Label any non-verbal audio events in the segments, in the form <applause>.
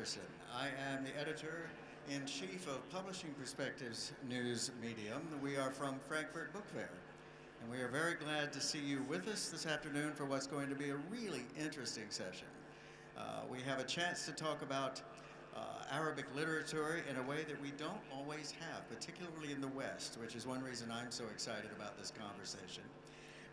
Anderson. I am the editor in chief of Publishing Perspectives News Medium. We are from Frankfurt Book Fair. And we are very glad to see you with us this afternoon for what's going to be a really interesting session. Uh, we have a chance to talk about uh, Arabic literature in a way that we don't always have, particularly in the West, which is one reason I'm so excited about this conversation.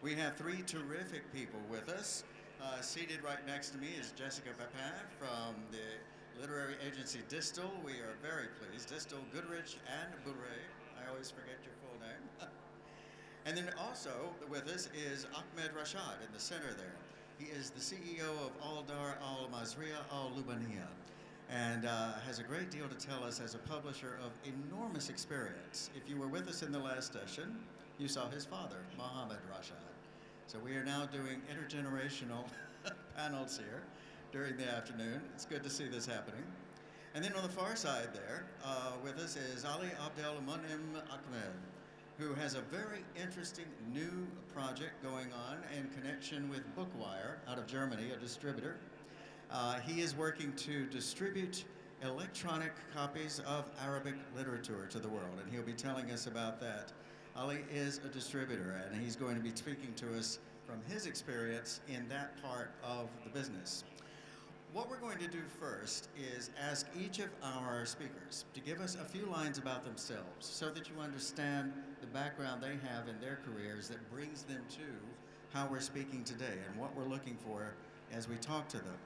We have three terrific people with us. Uh, seated right next to me is Jessica Papin from the literary agency Distel. We are very pleased. Distel, Goodrich, and Bourret. I always forget your full name. <laughs> and then also with us is Ahmed Rashad in the center there. He is the CEO of Al Dar Al Mazria Al Lubaniya and uh, has a great deal to tell us as a publisher of enormous experience. If you were with us in the last session, you saw his father, Mohammed Rashad. So we are now doing intergenerational <laughs> panels here during the afternoon. It's good to see this happening. And then on the far side there uh, with us is Ali Abdel Munim Ahmed, who has a very interesting new project going on in connection with Bookwire out of Germany, a distributor. Uh, he is working to distribute electronic copies of Arabic literature to the world, and he'll be telling us about that. Ali is a distributor, and he's going to be speaking to us from his experience in that part of the business. What we're going to do first is ask each of our speakers to give us a few lines about themselves so that you understand the background they have in their careers that brings them to how we're speaking today and what we're looking for as we talk to them.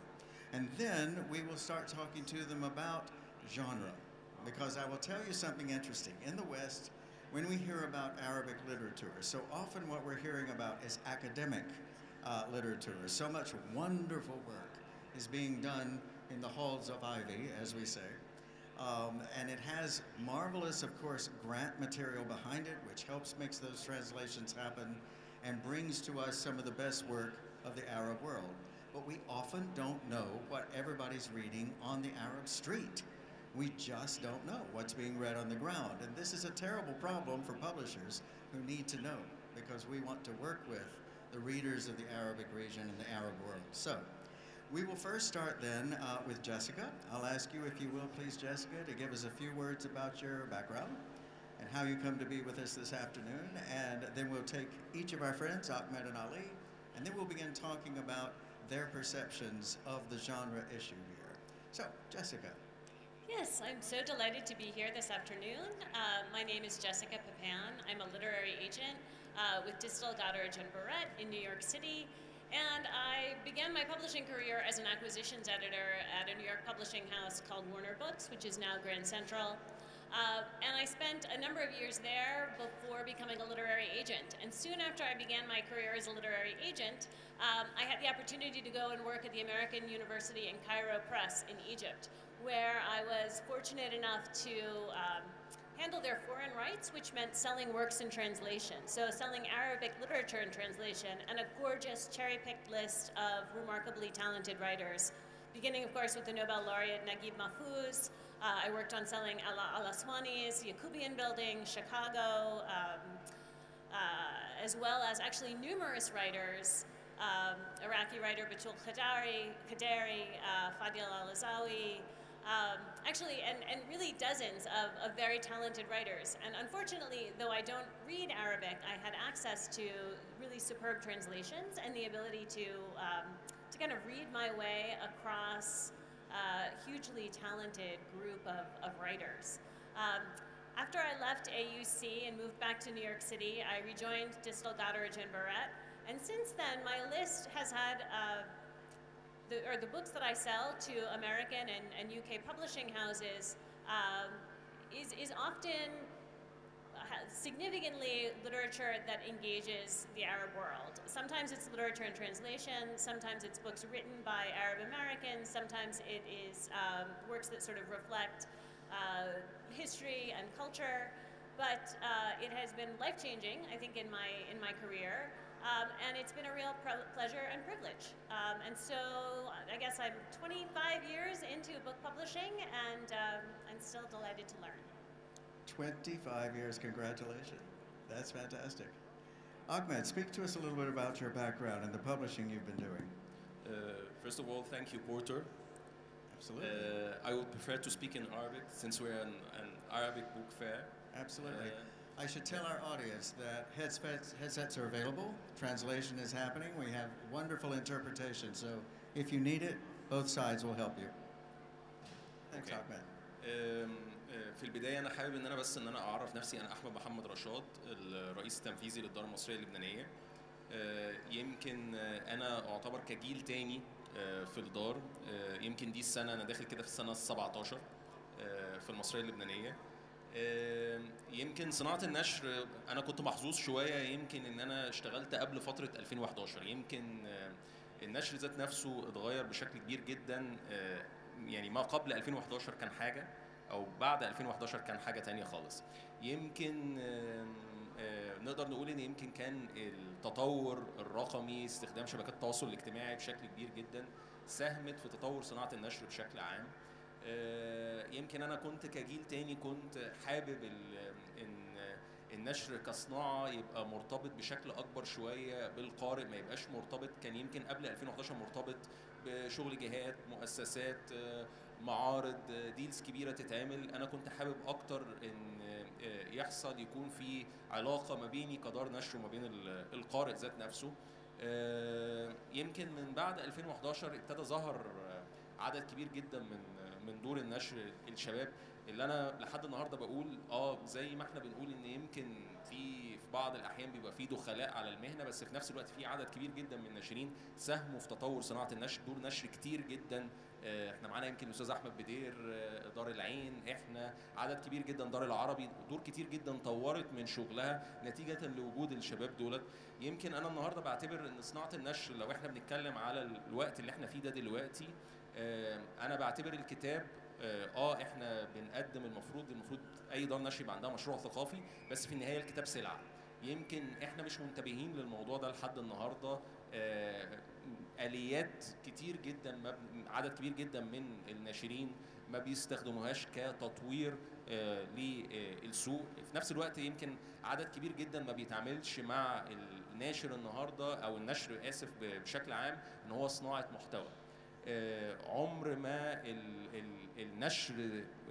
And then we will start talking to them about genre, because I will tell you something interesting. In the West, when we hear about Arabic literature, so often what we're hearing about is academic uh, literature. So much wonderful work is being done in the halls of ivy, as we say. Um, and it has marvelous, of course, grant material behind it, which helps makes those translations happen and brings to us some of the best work of the Arab world. But we often don't know what everybody's reading on the Arab street. We just don't know what's being read on the ground. And this is a terrible problem for publishers who need to know because we want to work with the readers of the Arabic region and the Arab world. So we will first start then uh, with Jessica. I'll ask you, if you will, please, Jessica, to give us a few words about your background and how you come to be with us this afternoon. And then we'll take each of our friends, Ahmed and Ali, and then we'll begin talking about their perceptions of the genre issue here. So, Jessica. Yes, I'm so delighted to be here this afternoon. Uh, my name is Jessica Papan. I'm a literary agent uh, with Distal, Goddard, and Bourret in New York City. And I began my publishing career as an acquisitions editor at a New York publishing house called Warner Books, which is now Grand Central. Uh, and I spent a number of years there before becoming a literary agent. And soon after I began my career as a literary agent, um, I had the opportunity to go and work at the American University in Cairo Press in Egypt, where I was fortunate enough to um, handle their foreign rights, which meant selling works in translation. So selling Arabic literature in translation and a gorgeous cherry-picked list of remarkably talented writers beginning, of course, with the Nobel laureate Naguib Mahfouz. Uh, I worked on selling Ala Al Aswani's Yacubian Building, Chicago, um, uh, as well as actually numerous writers, um, Iraqi writer Batul Khadari, Khadari, uh, Fadil Al-Azawi, um, actually, and, and really dozens of, of very talented writers. And unfortunately, though I don't read Arabic, I had access to really superb translations and the ability to um, to kind of read my way across a hugely talented group of, of writers. Um, after I left AUC and moved back to New York City, I rejoined Distal Goddard and Bourret. And since then, my list has had, uh, the, or the books that I sell to American and, and UK publishing houses um, is, is often significantly literature that engages the Arab world. Sometimes it's literature in translation, sometimes it's books written by Arab Americans, sometimes it is um, works that sort of reflect uh, history and culture. But uh, it has been life-changing, I think, in my in my career, um, and it's been a real pleasure and privilege. Um, and so, I guess I'm 25 years into book publishing, and um, I'm still delighted to learn. 25 years, congratulations. That's fantastic. Ahmed, speak to us a little bit about your background and the publishing you've been doing. Uh, first of all, thank you, Porter. Absolutely. Uh, I would prefer to speak in Arabic since we're an, an Arabic book fair. Absolutely. Uh, I should tell our audience that headsets, headsets are available. Translation is happening. We have wonderful interpretation. So if you need it, both sides will help you. Thanks, Okay. Ahmed. أم، أه، في البداية أنا حابب إن أنا بس إن أنا أعرف نفسي أنا أحمد محمد رشاد الرئيس التنفيذي للدار المصرية اللبنانية أه، يمكن أنا أعتبر كجيل تاني أه، في الدار أه، يمكن دي السنة أنا داخل كده في السنة ال 17 أه، في المصرية اللبنانية يمكن صناعة النشر أنا كنت محظوظ شوية يمكن إن أنا اشتغلت قبل فترة 2011 يمكن النشر ذات نفسه اتغير بشكل كبير جدا. يعني ما قبل 2011 كان حاجة أو بعد 2011 كان حاجة تانية خالص. يمكن نقدر نقول إن يمكن كان التطور الرقمي استخدام شبكات التواصل الاجتماعي بشكل كبير جدا ساهمت في تطور صناعة النشر بشكل عام. يمكن أنا كنت كجيل تاني كنت حابب ان النشر كصناعة يبقى مرتبط بشكل أكبر شوية بالقارئ ما يبقاش مرتبط كان يمكن قبل 2011 مرتبط بشغل جهات مؤسسات آه، معارض آه، ديلز كبيرة تتعمل. أنا كنت حابب أكتر إن آه، يحصل يكون في علاقة ما بيني كدار نشر وما بين ال- القارئ ذات نفسه. آه، يمكن من بعد 2011 ابتدى ظهر آه، عدد كبير جدا من من دور النشر الشباب اللي أنا لحد النهارده بقول آه زي ما إحنا بنقول إن يمكن في في بعض الأحيان بيبقى في دخلاء على المهنة بس في نفس الوقت في عدد كبير جدا من الناشرين ساهموا في تطور صناعة النشر دور نشر كتير جدا. آه، إحنا معانا يمكن الاستاذ أحمد بدير آه، دار العين إحنا عدد كبير جدا دار العربي دور كتير جدا طورت من شغلها نتيجة لوجود الشباب دولت. يمكن أنا النهارده بعتبر إن صناعة النشر لو إحنا بنتكلم على الوقت اللي إحنا فيه ده دلوقتي أنا بعتبر الكتاب آه آه، إحنا بنقدم المفروض المفروض أي دار نشر يبقى عندها مشروع ثقافي بس في النهاية الكتاب سلعة. يمكن إحنا مش منتبهين للموضوع ده لحد النهارده. آه، آليات كتير جدا عدد كبير جدا من الناشرين ما بيستخدموهاش كتطوير آه، للسوق. في نفس الوقت يمكن عدد كبير جدا ما بيتعاملش مع الناشر النهارده أو النشر آسف بشكل عام إن هو صناعة محتوى. آه، عمر ما ال- ال- النشر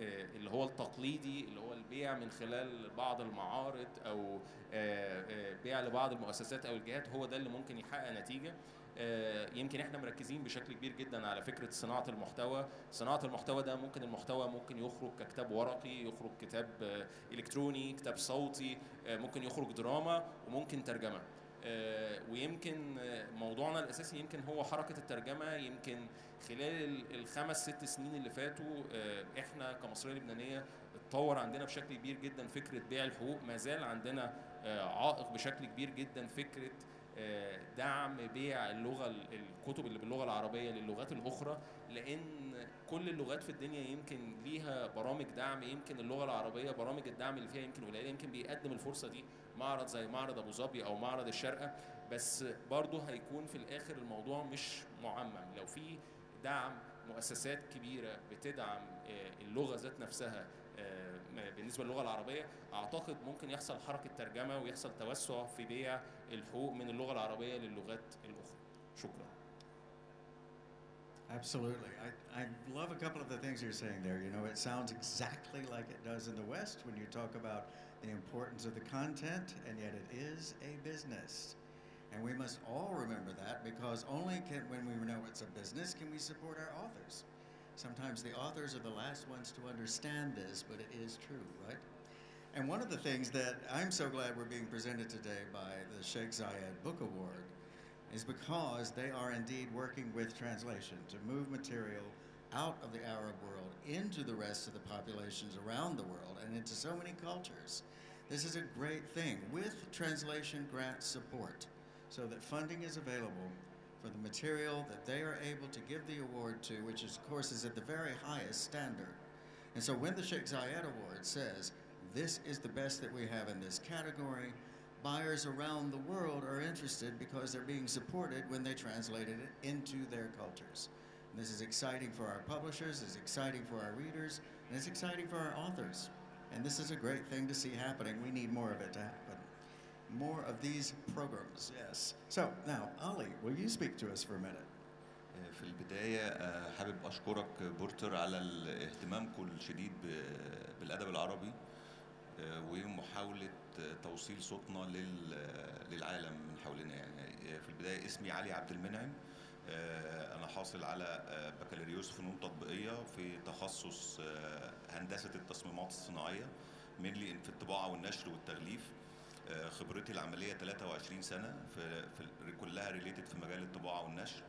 آه، اللي هو التقليدي اللي هو البيع من خلال بعض المعارض أو آه، آه، بيع لبعض المؤسسات أو الجهات هو ده اللي ممكن يحقق نتيجة. آه، يمكن إحنا مركزين بشكل كبير جدا على فكرة صناعة المحتوى. صناعة المحتوى ده ممكن المحتوى ممكن يخرج ككتاب ورقي يخرج كتاب آه، إلكتروني كتاب صوتي آه، ممكن يخرج دراما وممكن ترجمة. آه، ويمكن آه، موضوعنا الأساسي يمكن هو حركة الترجمة يمكن خلال ال- الخمس ست سنين اللي فاتوا آه، إحنا كمصرية لبنانية اتطور عندنا بشكل كبير جدا فكرة بيع الحقوق. ما زال عندنا آه، عائق بشكل كبير جدا فكرة دعم بيع اللغة ال- الكتب اللي باللغة العربية للغات الأخرى. لأن كل اللغات في الدنيا يمكن ليها برامج دعم يمكن اللغة العربية برامج الدعم اللي فيها يمكن قليلة يمكن بيقدم الفرصة دي. معرض زي معرض ابو ظبي أو معرض الشارقه بس برضه هيكون في الآخر الموضوع مش معمم لو في دعم مؤسسات كبيرة بتدعم آه، اللغة ذات نفسها آه، بالنسبة للغة العربية أعتقد ممكن يحصل حركة ترجمة ويحصل توسع في بيع الحقوق من اللغة العربية للغات الأخرى شكرا Absolutely. I, I love a couple of the things you're saying there. You know, it sounds exactly like it does in the West when you talk about the importance of the content, and yet it is a business. And we must all remember that because only can, when we know it's a business can we support our authors. Sometimes the authors are the last ones to understand this, but it is true, right? And one of the things that I'm so glad we're being presented today by the Sheikh Zayed Book Award is because they are indeed working with translation to move material out of the Arab world into the rest of the populations around the world and into so many cultures. This is a great thing with translation grant support so that funding is available for the material that they are able to give the award to, which is, of course is at the very highest standard. And so when the Sheikh Zayed Award says, this is the best that we have in this category, buyers around the world are interested because they're being supported when they translated it into their cultures. And this is exciting for our publishers, it's exciting for our readers, and it's exciting for our authors. And this is a great thing to see happening. We need more of it to happen. More of these programs, yes. So now, Ali, will you speak to us for a minute? في البداية آه، حابب أشكرك بورتر على ال- اهتمامكم الشديد ب- بالأدب العربي آه، ومحاولة آه، توصيل صوتنا لل- للعالم من حولنا يعني آه، في البداية اسمي علي عبد المنعم آه، أنا حاصل على آه، بكالوريوس فنون تطبيقية في تخصص آه، هندسة التصميمات الصناعية mainly في الطباعة والنشر والتغليف. خبرتي العملية 23 سنة في, كلها related في مجال الطباعة والنشر.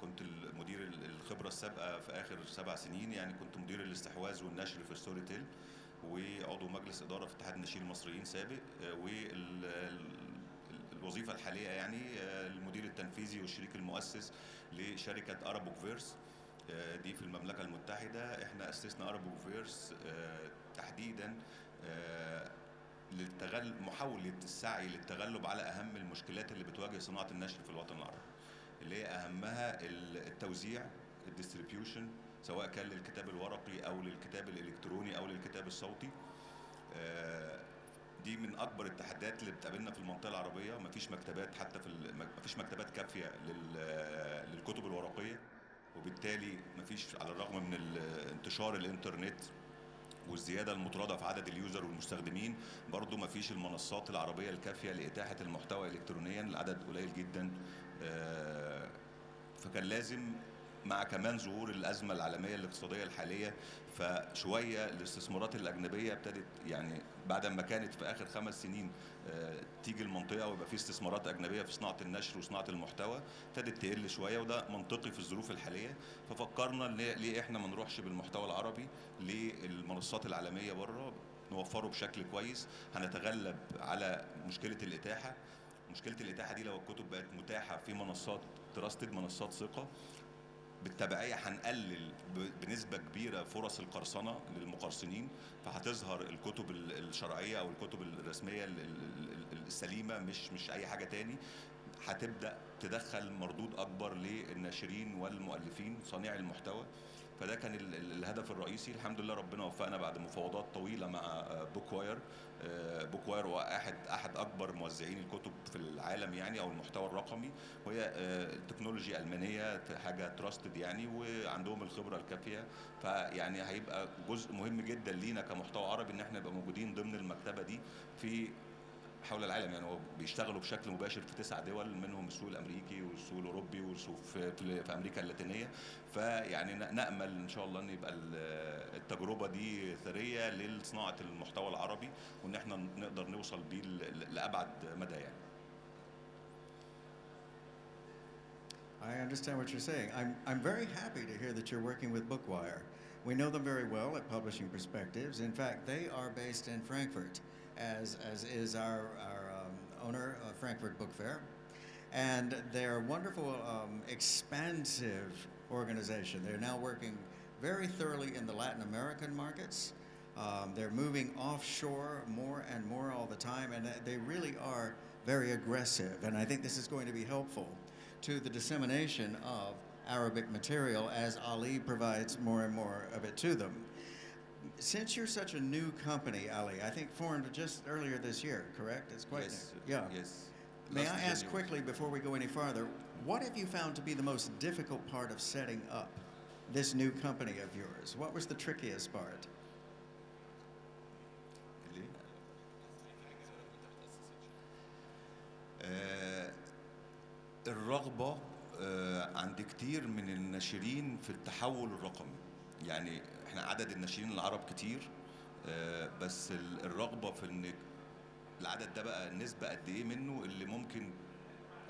كنت المدير ال- الخبرة السابقة في آخر سبع سنين يعني كنت مدير الاستحواذ والنشر في Storytel وعضو مجلس إدارة في اتحاد الناشرين المصريين سابق والوظيفة الحالية يعني آه، المدير التنفيذي والشريك المؤسس لشركة Arabookverse آه، دي في المملكة المتحدة. إحنا أسسنا Arabookverse آه، تحديدا آه، للتغل محاولة السعي للتغلب على أهم المشكلات اللي بتواجه صناعة النشر في الوطن العربي اللي هي أهمها ال- التوزيع ال distribution سواء كان للكتاب الورقي أو للكتاب الإلكتروني أو للكتاب الصوتي. دي من أكبر التحديات اللي بتقابلنا في المنطقة العربية. مفيش مكتبات حتى في مفيش مكتبات كافية لل- للكتب الورقية. وبالتالي مفيش على الرغم من انتشار الإنترنت والزيادة المطردة في عدد ال user والمستخدمين برضو ما فيش المنصات العربية الكافية لإتاحة المحتوى الكترونيا لعدد قليل جدا. آه، فكان لازم مع كمان ظهور الأزمة العالمية الاقتصادية الحالية فشوية الاستثمارات الأجنبية ابتدت يعني بعد ما كانت في آخر خمس سنين آه، تيجي المنطقة ويبقى في استثمارات أجنبية في صناعة النشر وصناعة المحتوى ابتدت تقل شوية وده منطقي في الظروف الحالية. ففكرنا ليه إحنا ما نروحش بالمحتوى العربي للمنصات العالمية بره نوفره بشكل كويس هنتغلب على مشكلة الإتاحة. مشكلة الإتاحة دي لو الكتب بقت متاحة في منصات تراستد منصات ثقة بالتبعية هنقلل بنسبة كبيرة فرص القرصنة للمقرصنين فهتظهر الكتب ال- الشرعية أو الكتب الرسمية ال- ال- ال- السليمة مش مش أي حاجة تاني. هتبدأ تدخل مردود أكبر للناشرين والمؤلفين صانعي المحتوى. فده كان ال- ال- الهدف الرئيسي. الحمد لله ربنا وفقنا بعد مفاوضات طويلة مع Bookwire Bookwire هو أحد أحد أكبر موزعين الكتب في العالم يعني أو المحتوى الرقمي. وهي آه، technology ألمانية حاجة trusted يعني وعندهم الخبرة الكافية. فيعني هيبقى جزء مهم جدا لينا كمحتوى عربي إن إحنا نبقى موجودين ضمن المكتبة دي في حول العالم يعني هو بيشتغلوا بشكل مباشر في تسع دول منهم السوق الأمريكي والسوق الأوروبي والسوق في, في, أمريكا اللاتينية فيعني نأمل إن شاء الله إن يبقى ال- التجربة دي ثرية لصناعة المحتوى العربي وإن إحنا نقدر نوصل بيه لأبعد مدى يعني I understand what you're saying. I'm, I'm very happy to hear that you're working with Bookwire. We know them very well at Publishing Perspectives. In fact, they are based in Frankfurt, as, as is our, our um, owner of Frankfurt Book Fair. And they're a wonderful, um, expansive organization. They're now working very thoroughly in the Latin American markets. Um, they're moving offshore more and more all the time, and they really are very aggressive. And I think this is going to be helpful to the dissemination of Arabic material as Ali provides more and more of it to them Since you're such a new company, Ali, I think formed just earlier this year, correct? It's quite yes new. Yeah. yes May Last I ask January. quickly before we go any farther, what have you found to be the most difficult part of setting up this new company of yours? What was the trickiest part? ليه؟ آه، الرغبة آه، عند كتير من الناشرين في التحول الرقمي يعني إحنا عدد الناشرين العرب كتير آه، بس ال- الرغبة في إن العدد ده بقى النسبة قد إيه منه اللي ممكن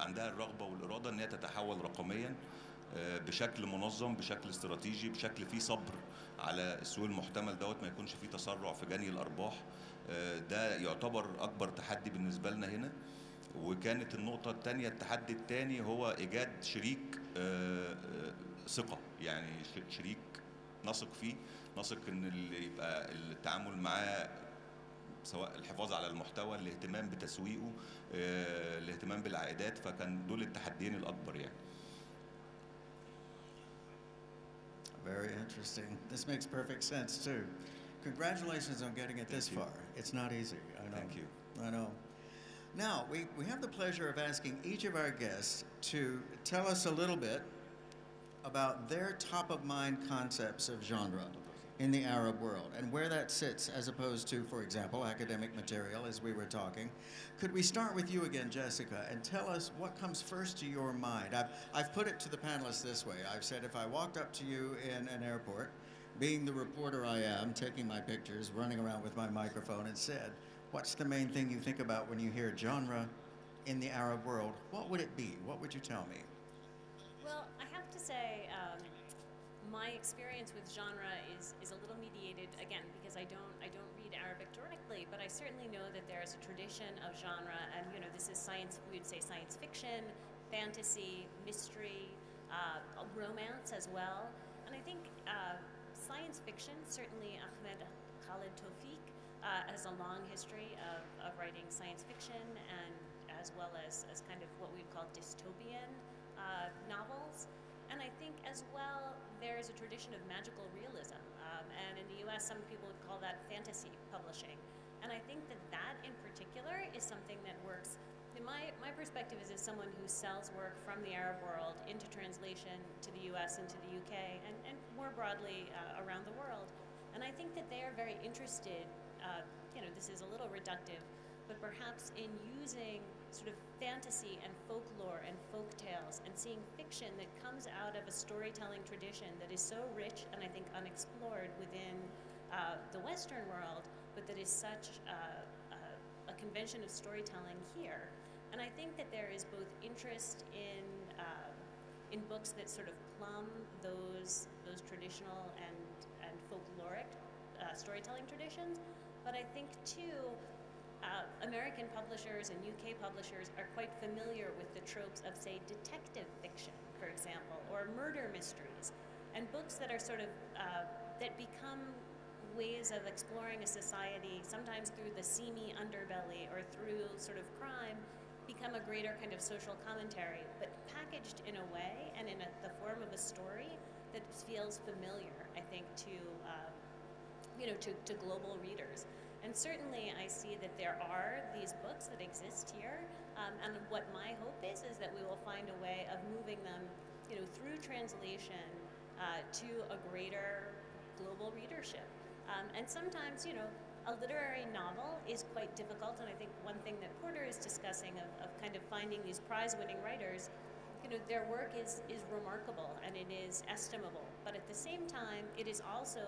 عندها الرغبة والإرادة إن هي تتحول رقميا آه، بشكل منظم بشكل استراتيجي بشكل فيه صبر على السوق المحتمل دوت ما يكونش فيه تسرع في جني الأرباح. آه، ده يعتبر أكبر تحدي بالنسبة لنا هنا. وكانت النقطة الثانية التحدي الثاني هو إيجاد شريك ثقة يعني شريك نثق فيه نثق إن اللي يبقى التعامل معاه سواء الحفاظ على المحتوى الاهتمام بتسويقه آه، الاهتمام بالعائدات فكان دول التحديين الأكبر يعني Very interesting. This makes perfect sense too. Congratulations on getting it this Thank you. far. It's not easy. I know. Thank you. I know. Now, we, we have the pleasure of asking each of our guests to tell us a little bit about their top of mind concepts of genre in the Arab world and where that sits as opposed to, for example, academic material, as we were talking. Could we start with you again, Jessica, and tell us what comes first to your mind? I've, I've put it to the panelists this way I've said if I walked up to you in an airport, being the reporter I am, taking my pictures, running around with my microphone, and said, What's the main thing you think about when you hear genre in the Arab world? What would it be? What would you tell me? My experience with genre is, is a little mediated again because I don't I don't read Arabic directly, but I certainly know that there is a tradition of genre, and you know this is science. We would say science fiction, fantasy, mystery, uh, romance as well. And I think uh, science fiction certainly Ahmed Khalid Tawfiq uh, has a long history of, of writing science fiction and as well as, as kind of what we call dystopian uh, novels. And I think as well, there is a tradition of magical realism. Um, and in the US, some people would call that fantasy publishing. And I think that that in particular is something that works. In my, my perspective is as someone who sells work from the Arab world into translation to the US, into the UK, and, and more broadly uh, around the world. And I think that they are very interested, uh, you know, this is a little reductive, but perhaps in using sort of fantasy and folklore and folk tales and seeing fiction that comes out of a storytelling tradition that is so rich and I think unexplored within uh, the Western world, but that is such uh, a, a convention of storytelling here. And I think that there is both interest in um, in books that sort of plumb those those traditional and and folkloric uh, storytelling traditions, but I think too uh, American publishers and UK publishers are quite familiar with the tropes of, say, detective fiction, for example, or murder mysteries, and books that are sort of uh, that become ways of exploring a society, sometimes through the seamy underbelly or through sort of crime, become a greater kind of social commentary, but packaged in a way and in a, the form of a story that feels familiar, I think, to um, you know to, to global readers. And certainly, I see that there are these books that exist here. Um, and what my hope is is that we will find a way of moving them, you know, through translation uh, to a greater global readership. Um, and sometimes, you know, a literary novel is quite difficult. And I think one thing that Porter is discussing of, of kind of finding these prize-winning writers, you know, their work is is remarkable and it is estimable. But at the same time, it is also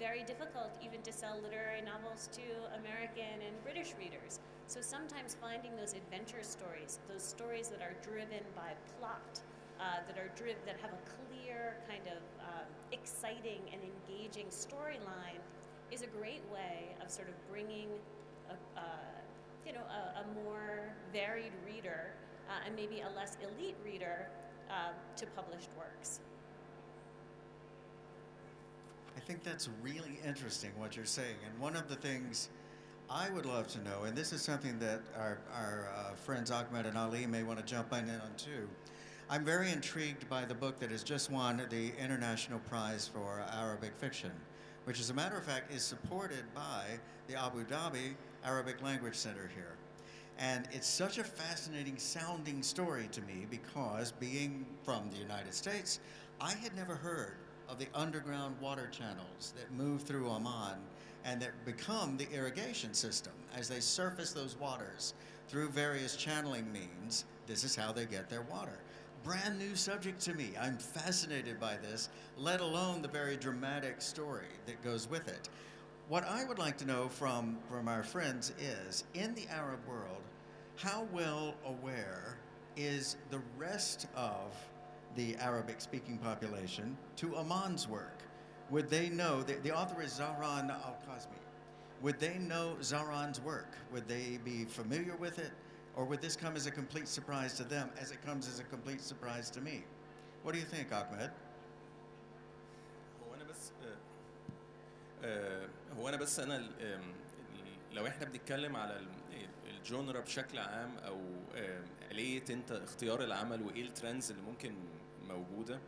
very difficult even to sell literary novels to American and British readers. So sometimes finding those adventure stories, those stories that are driven by plot, uh, that are driven, that have a clear kind of um, exciting and engaging storyline, is a great way of sort of bringing a, uh, you know, a, a, more varied reader uh, and maybe a less elite reader uh, to published works. I think that's really interesting what you're saying. And one of the things I would love to know, and this is something that our, our uh, friends Ahmed and Ali may want to jump in on too. I'm very intrigued by the book that has just won the International Prize for Arabic Fiction, which, as a matter of fact, is supported by the Abu Dhabi Arabic Language Center here. And it's such a fascinating sounding story to me because, being from the United States, I had never heard of the underground water channels that move through Amman and that become the irrigation system. As they surface those waters through various channeling means, this is how they get their water. Brand new subject to me. I'm fascinated by this, let alone the very dramatic story that goes with it. What I would like to know from, from our friends is in the Arab world, how well aware is the rest of the Arabic speaking population to Aman's work? Would they know, the, the author is Zahran Al Kazmi. Would they know Zahran's work? Would they be familiar with it? Or would this come as a complete surprise to them as it comes as a complete surprise to me? What do you think, Ahmed? هو انا بس آه، آه، هو انا بس انا ال- آم، ال- لو احنا بنتكلم على ال- الجونرا بشكل عام او آم، آلية انت اختيار العمل وايه الترندز اللي ممكن موجودة.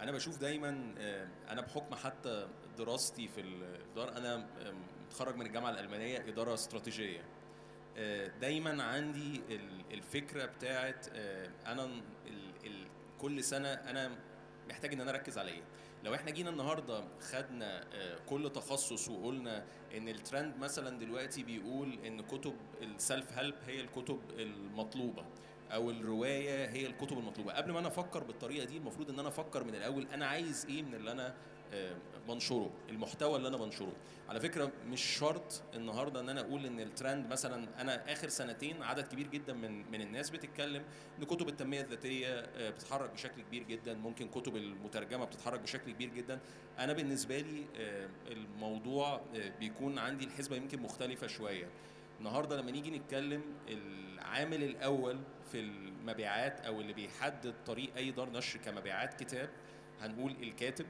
أنا بشوف دايما آه، أنا بحكم حتى دراستي في الاداره أنا متخرج من الجامعة الألمانية إدارة استراتيجية. آه، دايما عندي ال- الفكرة بتاعت آه، أنا كل سنة أنا محتاج إن أنا أركز على إيه لو إحنا جينا النهارده خدنا كل تخصص وقلنا إن الترند مثلا دلوقتي بيقول إن كتب السيلف هيلب هي الكتب المطلوبة. أو الرواية هي الكتب المطلوبة. قبل ما أنا أفكر بالطريقة دي المفروض إن أنا أفكر من الأول أنا عايز إيه من اللي أنا آه، بنشره المحتوى اللي أنا بنشره. على فكرة مش شرط النهارده إن أنا أقول إن الترند مثلا أنا آخر سنتين عدد كبير جدا من من الناس بتتكلم إن كتب التنمية الذاتية آه، بتتحرك بشكل كبير جدا ممكن كتب المترجمة بتتحرك بشكل كبير جدا. أنا بالنسبة لي آه، الموضوع بيكون عندي الحسبة يمكن مختلفة شوية. النهارده لما نيجي نتكلم العامل الأول في المبيعات أو اللي بيحدد طريق أي دار نشر كمبيعات كتاب هنقول الكاتب.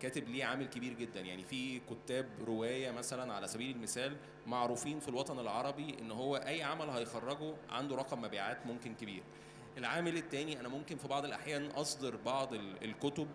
كاتب ليه عامل كبير جدا. يعني في كتاب رواية مثلا على سبيل المثال معروفين في الوطن العربي إن هو أي عمل هيخرجه عنده رقم مبيعات ممكن كبير. العامل الثاني أنا ممكن في بعض الأحيان أصدر بعض ال- الكتب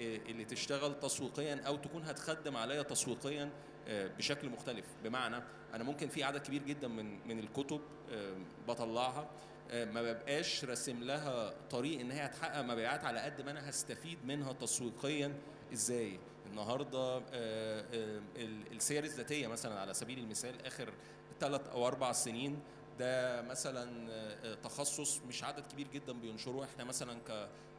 آه، اللي تشتغل تسويقيا أو تكون هتخدم عليا تسويقيا بشكل مختلف. بمعنى أنا ممكن في عدد كبير جدا من من الكتب آه، بطلعها آه، ما ببقاش راسم لها طريق إن هي هتحقق مبيعات على قد ما أنا هستفيد منها تسويقيا. إزاي؟ النهارده آه، آه، ال- السير الذاتية مثلا على سبيل المثال آخر ثلاث أو أربع سنين ده مثلا آه، آه، تخصص مش عدد كبير جدا بينشره إحنا مثلا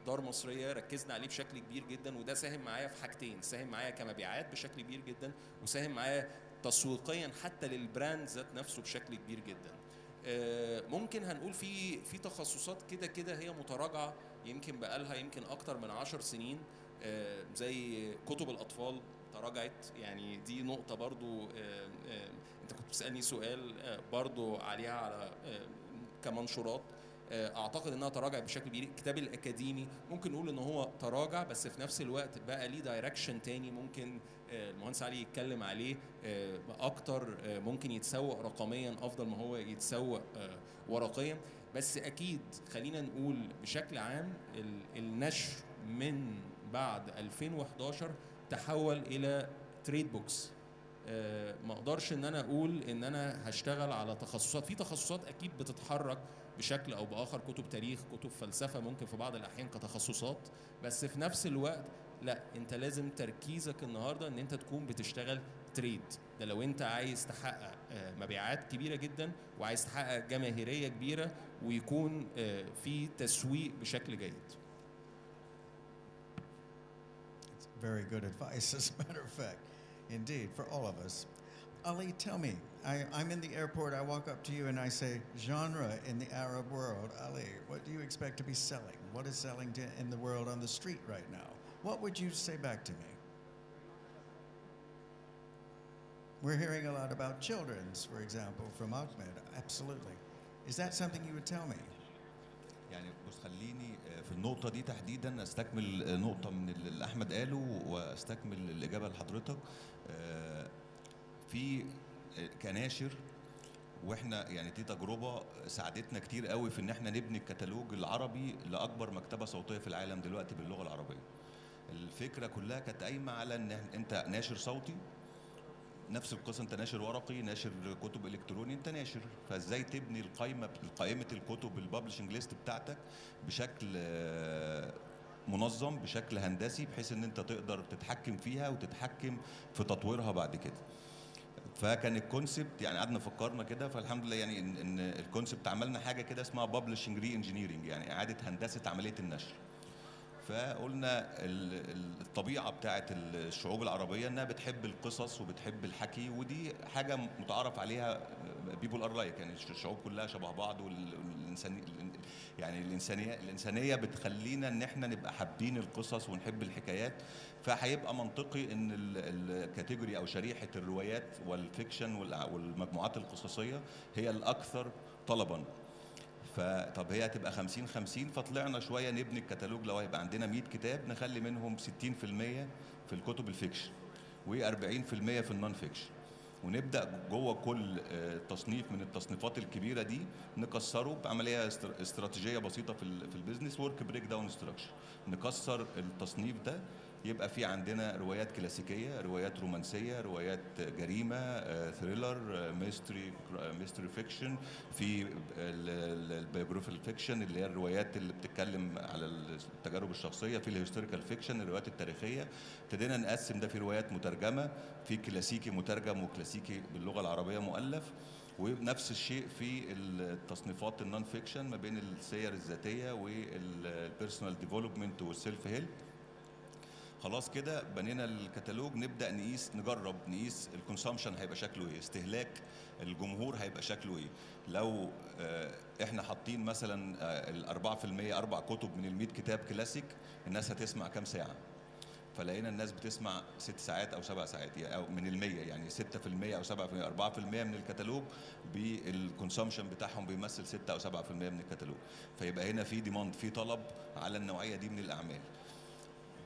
كدار مصرية ركزنا عليه بشكل كبير جدا وده ساهم معايا في حاجتين ساهم معايا كمبيعات بشكل كبير جدا وساهم معايا تسويقيا حتى للبراند ذات نفسه بشكل كبير جدا. آه، ممكن هنقول في في تخصصات كده كده هي متراجعة يمكن بقالها يمكن أكتر من عشر سنين. آه، زي كتب الأطفال تراجعت يعني دي نقطة برضو آه، أنت كنت بتسألني سؤال برضو عليها على كمنشورات. أعتقد إنها تراجعت بشكل كبير. الكتاب الأكاديمي ممكن نقول إن هو تراجع بس في نفس الوقت بقى ليه دايركشن تاني ممكن آه، المهندس علي يتكلم عليه آه، أكتر آه، ممكن يتسوق رقميا أفضل ما هو يتسوق آه، ورقيا. بس أكيد خلينا نقول بشكل عام ال- النشر من بعد 2011 تحول إلى تريد بوكس آه، ما أقدرش إن أنا أقول إن أنا هشتغل على تخصصات. في تخصصات أكيد بتتحرك بشكل أو بآخر كتب تاريخ كتب فلسفة ممكن في بعض الأحيان كتخصصات. بس في نفس الوقت لا أنت لازم تركيزك النهارده إن أنت تكون بتشتغل تريد ده لو أنت عايز تحقق آه، مبيعات كبيرة جدا وعايز تحقق جماهيرية كبيرة ويكون آه، في تسويق بشكل جيد. Very good advice, <laughs> as a matter of fact, indeed, for all of us. Ali, tell me, I, I'm in the airport, I walk up to you and I say, genre in the Arab world. Ali, what do you expect to be selling? What is selling to, in the world on the street right now? What would you say back to me? We're hearing a lot about children's, for example, from Ahmed. Absolutely. Is that something you would tell me? يعني بص خليني آه، في النقطة دي تحديدا استكمل آه، نقطة من اللي أحمد قاله واستكمل الإجابة لحضرتك آه، في آه، كناشر وإحنا يعني دي تجربة ساعدتنا كتير قوي في إن إحنا نبني الكتالوج العربي لأكبر مكتبة صوتية في العالم دلوقتي باللغة العربية. الفكرة كلها كانت قايمة على إن أنت ناشر صوتي نفس القصة أنت ناشر ورقي ناشر كتب إلكتروني أنت ناشر فإزاي تبني القائمه قائمة الكتب ال publishing list بتاعتك بشكل آه، منظم بشكل هندسي بحيث إن أنت تقدر تتحكم فيها وتتحكم في تطويرها بعد كده فكان ال concept يعني قعدنا فكرنا كده فالحمد لله يعني إن, إن ال concept عملنا حاجة كده اسمها publishing re-engineering يعني إعادة هندسة عملية النشر. فقلنا ال- ال- الطبيعة بتاعت الشعوب العربية إنها بتحب القصص وبتحب الحكي ودي حاجة متعارف عليها people are alike يعني الشعوب كلها شبه بعض والانسان يعني الإنسانية الإنسانية بتخلينا إن إحنا نبقى حابين القصص ونحب الحكايات فهيبقى منطقي إن ال- ال category أو شريحة الروايات وال fiction والمجموعات القصصية هي الأكثر طلبا. فطب هي هتبقى 50 50 فطلعنا شوية نبني الكتالوج لو هيبقى عندنا 100 كتاب نخلي منهم 60% في الكتب ال fiction و40% في ال non-fiction ونبدأ جوه كل آه، تصنيف من التصنيفات الكبيرة دي نكسره بعملية استر- استراتيجية بسيطة في ال- في ال business work breakdown نكسر التصنيف ده يبقى في عندنا روايات كلاسيكية روايات رومانسية روايات جريمة thriller mystery mystery fiction في ال biographical fiction اللي هي الروايات اللي بتتكلم على التجارب الشخصية. في ال historical fiction الروايات التاريخية. ابتدينا نقسم ده في روايات مترجمة في كلاسيكي مترجم وكلاسيكي باللغة العربية مؤلف. ونفس الشيء في التصنيفات ال non-fiction ما بين السير الذاتية وال personal development وال self-help خلاص كده بنينا الكتالوج نبدأ نقيس نجرب نقيس ال consumption هيبقى شكله إيه استهلاك الجمهور هيبقى شكله إيه. لو آه، إحنا حاطين مثلا آه، ال 4% أربع كتب من ال 100 كتاب كلاسيك الناس هتسمع كام ساعة؟ فلقينا الناس بتسمع ست ساعات أو سبع ساعات أو من المية يعني 6% أو 7% 4% من الكتالوج بال consumption بتاعهم بيمثل 6 أو 7% من الكتالوج. فيبقى هنا في demand في طلب على النوعية دي من الأعمال.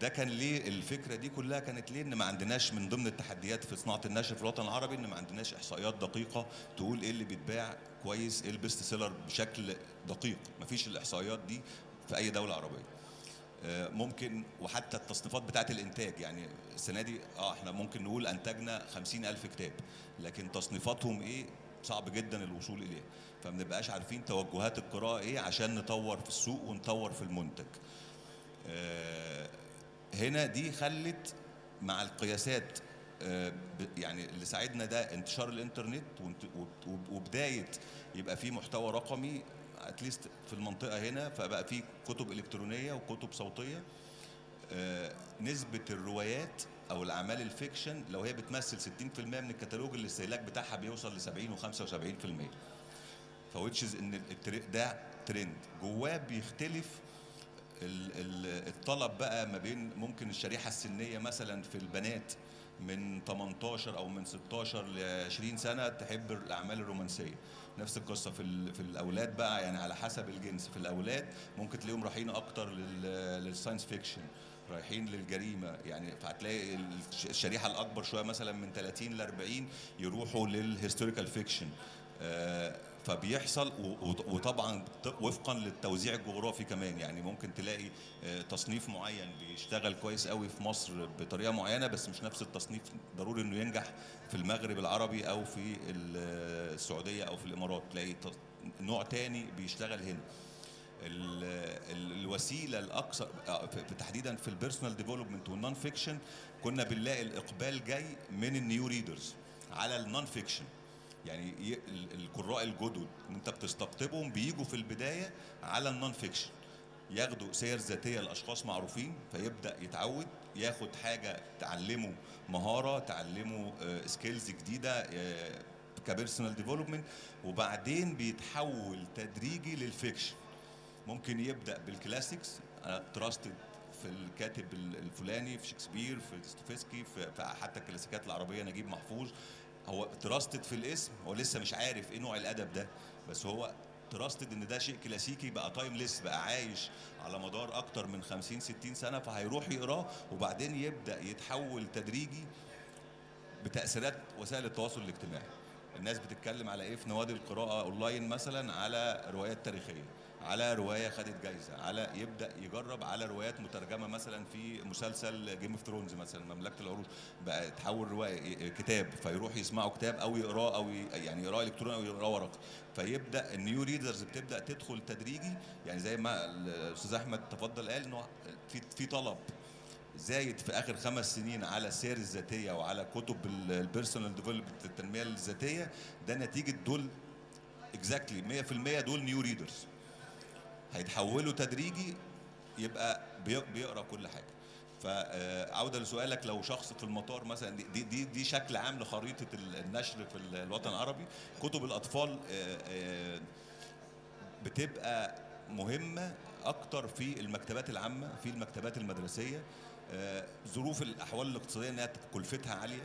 ده كان ليه الفكرة دي كلها كانت ليه؟ إن ما عندناش من ضمن التحديات في صناعة النشر في الوطن العربي إن ما عندناش إحصائيات دقيقة تقول إيه اللي بيتباع كويس إيه ال best seller بشكل دقيق. ما فيش الإحصائيات دي في أي دولة عربية. آه، ممكن وحتى التصنيفات بتاعة الإنتاج يعني السنة دي آه إحنا ممكن نقول أنتجنا خمسين ألف كتاب لكن تصنيفاتهم إيه؟ صعب جدا الوصول إليها. فما بنبقاش عارفين توجهات القراءة إيه عشان نطور في السوق ونطور في المنتج. آه، هنا دي خلت مع القياسات آه، يعني اللي ساعدنا ده انتشار الإنترنت وبداية يبقى في محتوى رقمي اتليست في المنطقة هنا فبقى في كتب إلكترونية وكتب صوتية. آه، نسبة الروايات أو الأعمال ال fiction لو هي بتمثل 60% من الكتالوج الاستهلاك بتاعها بيوصل ل 70 و75% ف which is إن ده ترند جواه بيختلف الطلب بقى ما بين ممكن الشريحة السنية مثلا في البنات من 18 أو من 16 ل 20 سنة تحب الأعمال الرومانسية. نفس القصة في في الأولاد بقى يعني على حسب الجنس. في الأولاد ممكن تلاقيهم رايحين أكتر لل- لل science fiction رايحين للجريمة. يعني فهتلاقي الش- الشريحة الأكبر شوية مثلا من 30 ل 40 يروحوا لل historical fiction آه، فبيحصل وطبعا وفقا للتوزيع الجغرافي كمان. يعني ممكن تلاقي آه، تصنيف معين بيشتغل كويس قوي في مصر بطريقة معينة بس مش نفس التصنيف ضروري إنه ينجح في المغرب العربي أو في ال- السعودية أو في الإمارات. تلاقي نوع تاني بيشتغل هنا. ال- ال- الوسيلة الاكثر آه، تحديدا في ال personal development وال non-fiction كنا بنلاقي الإقبال جاي من ال new readers على ال non-fiction يعني القراء الجدد أنت بتستقطبهم بيجوا في البداية على ال non-fiction. ياخدوا سير ذاتية لأشخاص معروفين فيبدأ يتعود ياخد حاجة تعلمه مهارة تعلمه skills جديدة آه، ك personal development وبعدين بيتحول تدريجي لل fiction. ممكن يبدأ بال classics أنا trusted في الكاتب ال- الفلاني في شكسبير في دوستويفسكي في حتى الكلاسيكات العربية نجيب محفوظ. هو trusted في الاسم هو لسه مش عارف إيه نوع الأدب ده بس هو trusted إن ده شيء كلاسيكي بقى timeless بقى عايش على مدار أكتر من 50 60 سنة فهيروح يقراه وبعدين يبدأ يتحول تدريجي بتأثيرات وسائل التواصل الاجتماعي. الناس بتتكلم على إيه؟ في نوادي القراءة اونلاين مثلا على روايات تاريخية. على رواية خدت جايزة على يبدأ يجرب على روايات مترجمة مثلا في مسلسل Game of Thrones مثلا مملكة العروش بقى تحول رواية كتاب فيروح يسمعوا كتاب أو يقراه أو يعني يقراه إلكتروني أو يقراه ورقي فيبدأ ال new readers بتبدأ تدخل تدريجي يعني زي ما الأستاذ أحمد تفضل قال إنه في في طلب زايد في آخر خمس سنين على السير الذاتية وعلى كتب ال personal development التنمية الذاتية ده نتيجة دول exactly 100% دول new readers هيتحولوا تدريجي يبقى بي- بيقرأ كل حاجة. فعوده لسؤالك لو شخص في المطار مثلا دي دي دي شكل عام لخريطة ال- النشر في ال- الوطن العربي. كتب الأطفال آه، آه، بتبقى مهمة أكتر في المكتبات العامة في المكتبات المدرسية. آه، ظروف الأحوال الاقتصادية إنها كلفتها عالية.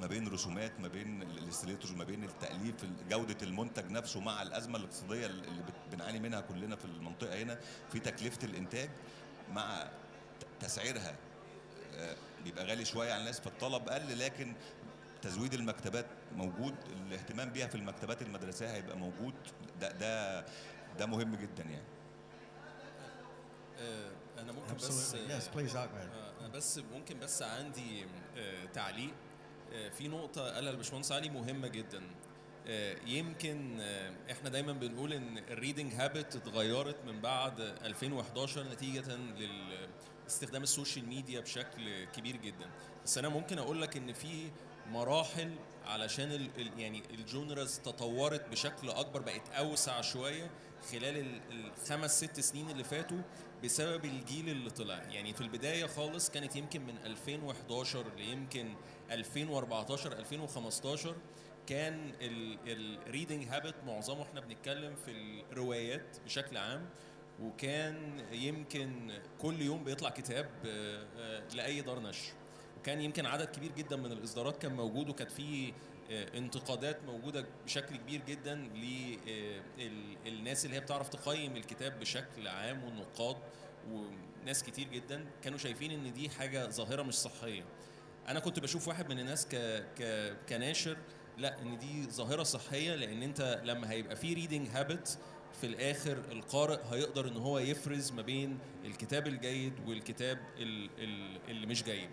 ما بين رسومات ما بين الاستليتورز ما بين التأليف جودة المنتج نفسه مع الأزمة الاقتصادية اللي بنعاني منها كلنا في المنطقة هنا في تكلفة الإنتاج مع تسعيرها آه، بيبقى غالي شوية على الناس فالطلب قل لكن تزويد المكتبات موجود الاهتمام بيها في المكتبات المدرسية هيبقى موجود ده ده ده مهم جدا يعني آه، أنا ممكن بس. Yes, please. آه، أنا بس ممكن بس عندي تعليق في نقطة قالها الباشمهندس علي مهمة جدا. آه، يمكن آه، إحنا دايما بنقول إن ال reading habit اتغيرت من بعد 2011 نتيجة لاستخدام ال social media بشكل كبير جدا. بس أنا ممكن أقول لك إن في مراحل علشان يعني ال genres تطورت بشكل أكبر بقت أوسع شوية. خلال ال- الخمس ست سنين اللي فاتوا بسبب الجيل اللي طلع. يعني في البداية خالص كانت يمكن من 2011 ليمكن 2014 2015 كان ال reading habit معظمه إحنا بنتكلم في الروايات بشكل عام وكان يمكن كل يوم بيطلع كتاب آه، آه، لأي دار نشر. وكان يمكن عدد كبير جدا من الإصدارات كان موجود وكانت في آه، انتقادات موجودة بشكل كبير جدا للناس اللي هي بتعرف تقيم الكتاب بشكل عام والنقاد وناس كتير جدا كانوا شايفين إن دي حاجة ظاهرة مش صحية. أنا كنت بشوف واحد من الناس ك... ك... كناشر لأ إن دي ظاهرة صحية لأن أنت لما هيبقى في ريدنج هابت في الآخر القارئ هيقدر إن هو يفرز ما بين الكتاب الجيد والكتاب ال... ال... اللي مش جيد.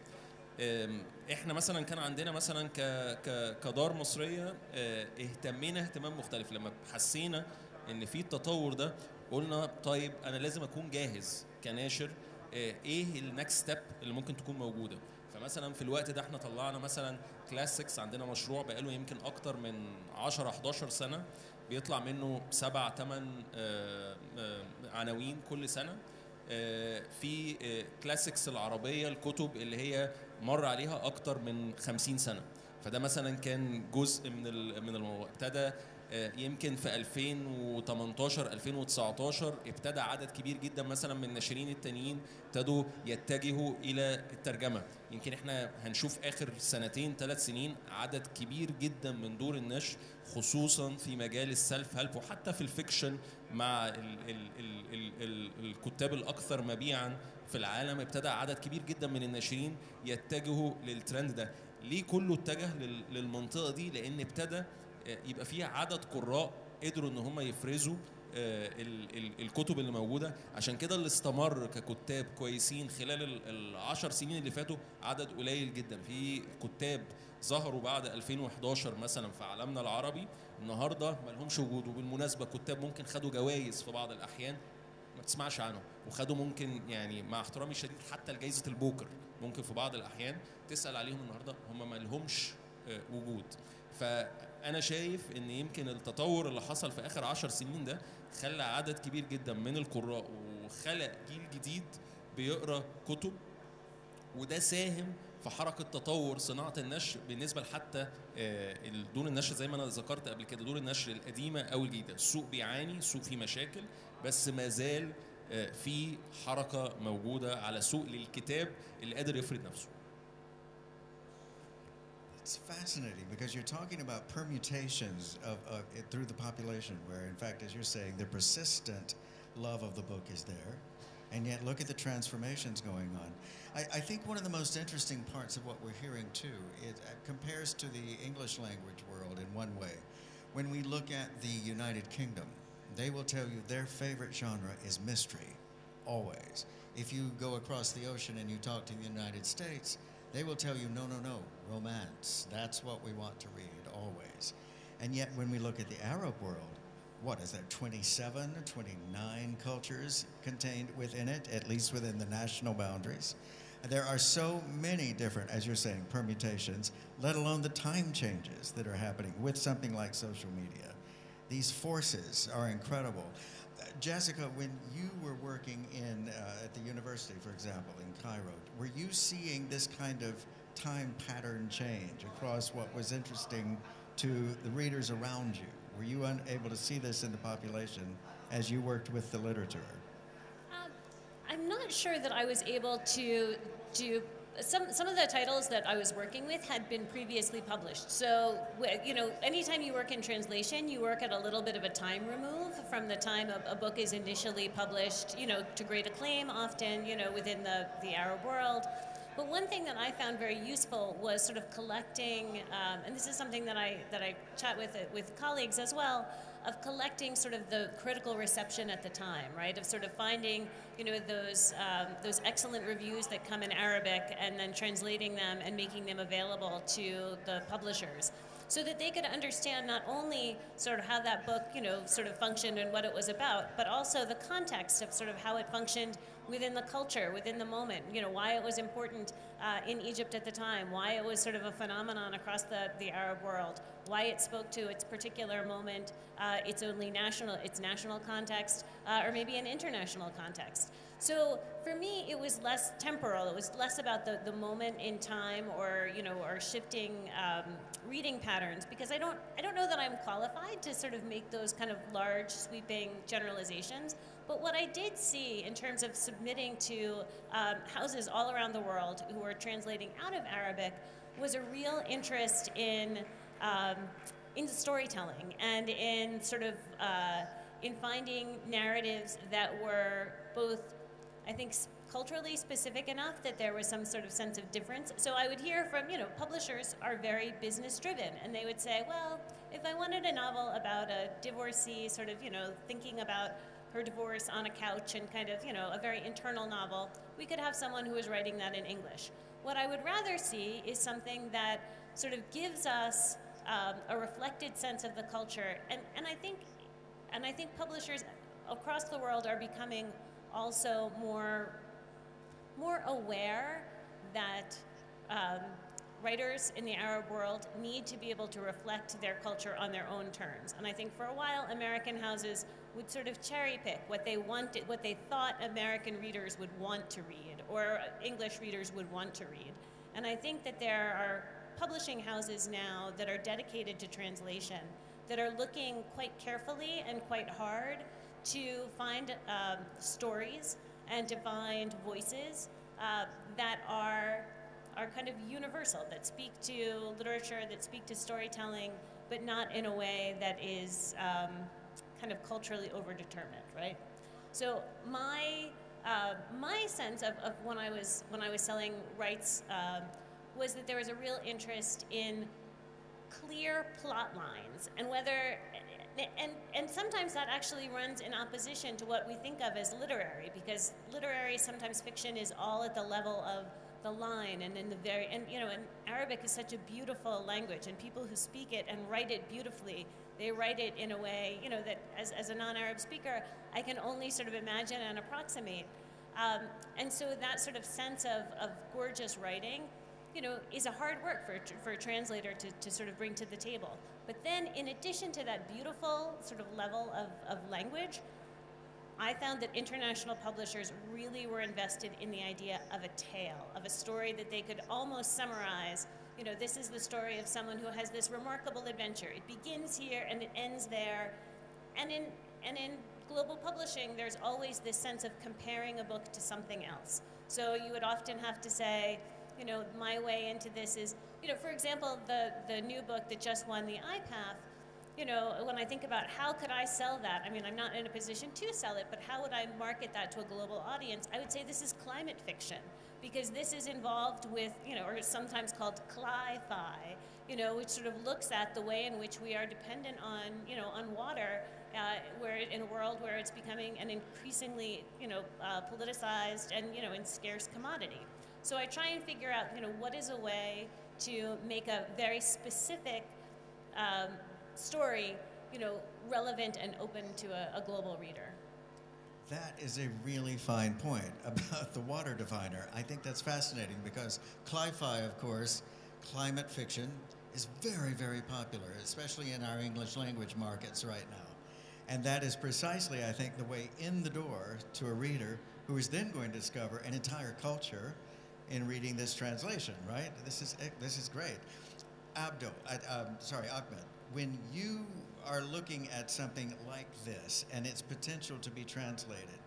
إحنا مثلا كان عندنا مثلا ك ك كدار مصرية أه، اهتمينا اهتمام مختلف. لما حسينا إن في التطور ده قلنا طيب أنا لازم أكون جاهز كناشر أه، إيه ال next step اللي ممكن تكون موجودة؟ فمثلا في الوقت ده إحنا طلعنا مثلا classics عندنا مشروع بقاله يمكن أكتر من 10 11 سنة. بيطلع منه سبع ثمان عناوين كل سنة. في كلاسيكس العربية الكتب اللي هي مر عليها أكتر من 50 سنة. فده مثلا كان جزء من من الموضوع ابتدى يمكن في 2018 2019 ابتدى عدد كبير جدا مثلا من الناشرين التانيين ابتدوا يتجهوا إلى الترجمة. يمكن إحنا هنشوف آخر سنتين ثلاث سنين عدد كبير جدا من دور النشر خصوصا في مجال ال self-help وحتى في ال fiction مع ال ال ال ال ال الكتاب الأكثر مبيعا في العالم. ابتدى عدد كبير جدا من الناشرين يتجهوا للترند ده. ليه كله اتجه لل- للمنطقة دي؟ لأن ابتدى آه، يبقى فيه عدد قراء قدروا إن هم يفرزوا آه، ال- ال- الكتب اللي موجودة. عشان كده اللي استمر ككتاب كويسين خلال ال- العشر سنين اللي فاتوا عدد قليل جدا. في كتاب ظهروا بعد 2011 مثلا في عالمنا العربي النهارده ما لهمش وجود. وبالمناسبة كتاب ممكن خدوا جوائز في بعض الأحيان ما تسمعش عنهم وخدوا ممكن يعني مع احترامي الشديد حتى لجائزة البوكر. ممكن في بعض الأحيان تسأل عليهم النهارده هم ما لهمش آه، وجود. فأنا شايف إن يمكن التطور اللي حصل في آخر عشر سنين ده خلى عدد كبير جدا من القراء وخلق جيل جديد بيقرأ كتب وده ساهم في حركة تطور صناعة النشر بالنسبة لحتى آه، دور النشر زي ما أنا ذكرت قبل كده دور النشر القديمة أو الجديدة. السوق بيعاني السوق فيه مشاكل بس ما زال آه، في حركة موجودة على سوق للكتاب اللي قادر يفرض نفسه. It's fascinating because you're talking about permutations of, of it through the population, where in fact, as you're saying, the persistent love of the book is there, and yet look at the transformations going on. I, I think one of the most interesting parts of what we're hearing too it uh, compares to the English language world in one way. When we look at the United Kingdom, they will tell you their favorite genre is mystery, always. If you go across the ocean and you talk to the United States, they will tell you, no, no, no, romance. That's what we want to read, always. And yet, when we look at the Arab world, what is there, 27 or 29 cultures contained within it, at least within the national boundaries? There are so many different, as you're saying, permutations, let alone the time changes that are happening with something like social media. These forces are incredible. Jessica, when you were working in uh, at the university, for example, in Cairo, were you seeing this kind of time pattern change across what was interesting to the readers around you? Were you unable to see this in the population as you worked with the literature? Um, I'm not sure that I was able to do some some of the titles that I was working with had been previously published. So you know, anytime you work in translation, you work at a little bit of a time remove from the time a, a book is initially published. You know, to great acclaim, often you know within the the Arab world. But one thing that I found very useful was sort of collecting, um, and this is something that I that I chat with with colleagues as well, of collecting sort of the critical reception at the time, right? Of sort of finding, you know, those um, those excellent reviews that come in Arabic and then translating them and making them available to the publishers so that they could understand not only sort of how that book, you know, sort of functioned and what it was about, but also the context of sort of how it functioned within the culture, within the moment, you know, why it was important uh, in Egypt at the time, why it was sort of a phenomenon across the, the Arab world, why it spoke to its particular moment, uh, its only national, its national context, uh, or maybe an international context. So for me, it was less temporal. It was less about the, the moment in time or, you know, or shifting um, reading patterns because I don't, I don't know that I'm qualified to sort of make those kind of large sweeping generalizations. But what I did see in terms of submitting to um, houses all around the world who were translating out of Arabic was a real interest in, um, in storytelling and in sort of uh, in finding narratives that were both I think culturally specific enough that there was some sort of sense of difference. So I would hear from, you know, publishers are very business driven and they would say, well, if I wanted a novel about a divorcee sort of, you know, thinking about her divorce on a couch and kind of, you know, a very internal novel, we could have someone who is writing that in English. What I would rather see is something that sort of gives us um, a reflected sense of the culture. And, and I think and I think publishers across the world are becoming also more, more aware that um, writers in the Arab world need to be able to reflect their culture on their own terms. And I think for a while, American houses would sort of cherry pick what they wanted, what they thought American readers would want to read, or English readers would want to read. And I think that there are publishing houses now that are dedicated to translation, that are looking quite carefully and quite hard to find um, stories and to find voices uh, that are are kind of universal, that speak to literature, that speak to storytelling, but not in a way that is um, kind of culturally overdetermined, right? So my uh, my sense of, of when I was when I was selling rights uh, was that there was a real interest in clear plot lines and whether and, and sometimes that actually runs in opposition to what we think of as literary because literary sometimes fiction is all at the level of the line and in the very and you know and arabic is such a beautiful language and people who speak it and write it beautifully they write it in a way you know that as, as a non-arab speaker i can only sort of imagine and approximate. Um, and so that sort of sense of, of gorgeous writing you know, is a hard work for, for a translator to, to sort of bring to the table. But then, in addition to that beautiful sort of level of, of language, I found that international publishers really were invested in the idea of a tale, of a story that they could almost summarize. You know, this is the story of someone who has this remarkable adventure. It begins here and it ends there. And in, and in global publishing, there's always this sense of comparing a book to something else. So you would often have to say, you know, my way into this is, you know, for example, the, the new book that just won the iPath, you know, when I think about how could I sell that, I mean, I'm not in a position to sell it, but how would I market that to a global audience? I would say this is climate fiction because this is involved with, you know, or sometimes called cli-fi, you know, which sort of looks at the way in which we are dependent on, you know, on water, uh, where in a world where it's becoming an increasingly, you know, uh, politicized and, you know, in scarce commodity. So I try and figure out, you know, what is a way to make a very specific um, story, you know, relevant and open to a, a, global reader. That is a really fine point <laughs> about the water diviner. I think that's fascinating because cli-fi, of course, climate fiction, is very, very popular, especially in our English language markets right now. And that is precisely, I think, the way in the door to a reader who is then going to discover an entire culture in reading this translation, right? This is this is great. Abdo, I, um, sorry, Ahmed, when you are looking at something like this and its potential to be translated,